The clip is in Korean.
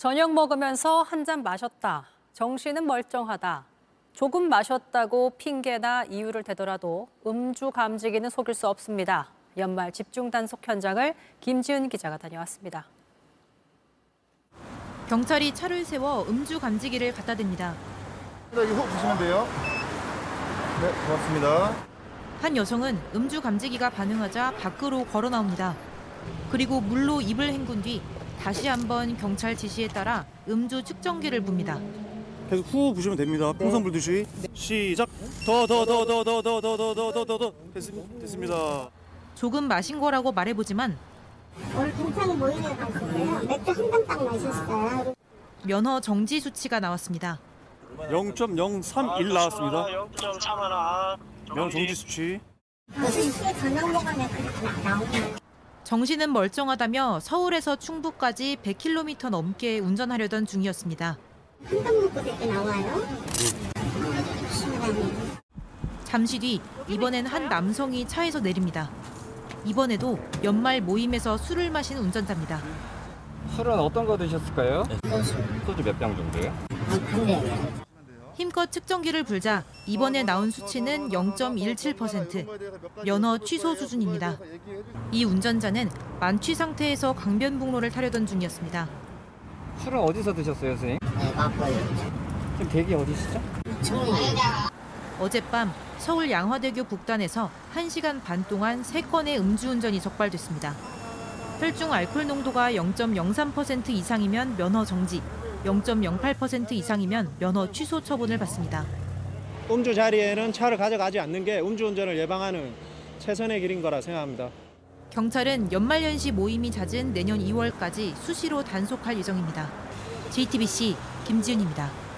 저녁 먹으면서 한 잔 마셨다. 정신은 멀쩡하다. 조금 마셨다고 핑계나 이유를 대더라도 음주 감지기는 속일 수 없습니다. 연말 집중 단속 현장을 김지은 기자가 다녀왔습니다. 경찰이 차를 세워 음주 감지기를 갖다 댑니다. 네, 이거 보시면 돼요. 네, 고맙습니다. 한 여성은 음주 감지기가 반응하자 밖으로 걸어 나옵니다. 그리고 물로 입을 헹군 뒤 다시 한번 경찰 지시에 따라 음주 측정기를 붑니다. 계속 후 부시면 됩니다. 풍선 불듯이 시작. 더 더 더 더 더 더 더 더 더 더 더 됐습니다. 조금 마신 거라고 말해보지만 오늘 동창이 모임에 가서요. 맥주 한잔딱 마셨어요. 면허 정지 수치가 나왔습니다. 0.031 나왔습니다. 0.3면 정지 수치. 무슨 시에 저녁 먹으면 그렇게 나오는 정신은 멀쩡하다며 서울에서 충북까지 100km 넘게 운전하려던 중이었습니다. 한잔 먹고 이렇게 나와요. 잠시 뒤 이번엔 한 남성이 차에서 내립니다. 이번에도 연말 모임에서 술을 마신 운전자입니다. 술은 어떤 거 드셨을까요? 소주 몇 병 정도요? 힘껏 측정기를 불자 이번에 나온 수치는 0.17%. 면허 취소 수준입니다. 이 운전자는 만취 상태에서 강변북로를 타려던 중이었습니다. 술은 어디서 드셨어요, 선생님? 지금 댁이 어디시죠? 어젯밤 서울 양화대교 북단에서 1시간 반 동안 3건의 음주운전이 적발됐습니다. 혈중 알코올 농도가 0.03% 이상이면 면허 정지, 0.08% 이상이면 면허 취소 처분을 받습니다. 음주 자리에는 차를 가져가지 않는 게 음주운전을 예방하는 최선의 길인 거라 생각합니다. 경찰은 연말연시 모임이 잦은 내년 2월까지 수시로 단속할 예정입니다. JTBC 김지윤입니다.